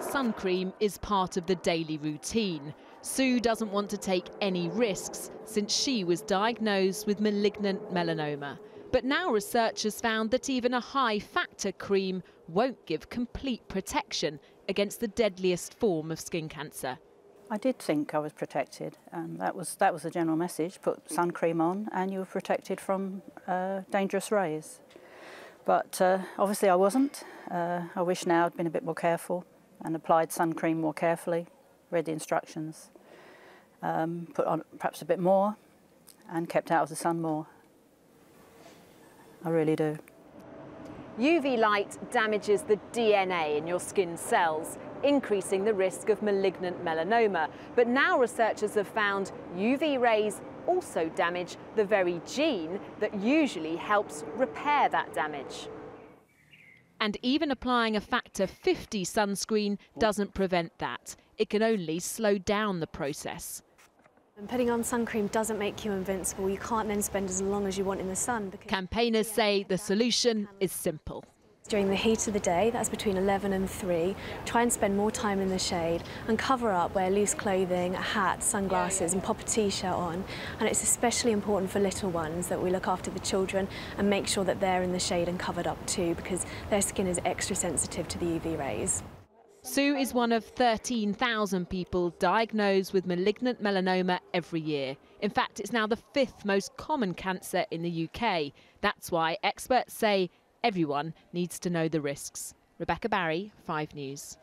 Sun cream is part of the daily routine. Sue doesn't want to take any risks since she was diagnosed with malignant melanoma. But now researchers found that even a high factor cream won't give complete protection against the deadliest form of skin cancer. I did think I was protected, and that was that was the general message. Put sun cream on, and you were protected from uh, dangerous rays. But uh, obviously, I wasn't. Uh, I wish now I'd been a bit more careful and applied sun cream more carefully, read the instructions, um, put on perhaps a bit more, and kept out of the sun more. I really do. UV light damages the DNA in your skin cells, increasing the risk of malignant melanoma. But now researchers have found UV rays also damage the very gene that usually helps repair that damage. And even applying a factor 50 sunscreen doesn't prevent that. It can only slow down the process. And putting on sun cream doesn't make you invincible. You can't then spend as long as you want in the sun. Campaigners say the solution is simple. During the heat of the day, that's between 11 and 3, try and spend more time in the shade and cover up, wear loose clothing, a hat, sunglasses and pop a t-shirt on. And it's especially important for little ones that we look after the children and make sure that they're in the shade and covered up too because their skin is extra sensitive to the UV rays. Sue is one of 13,000 people diagnosed with malignant melanoma every year. In fact, it's now the fifth most common cancer in the UK. That's why experts say everyone needs to know the risks. Rebecca Barry, 5 News.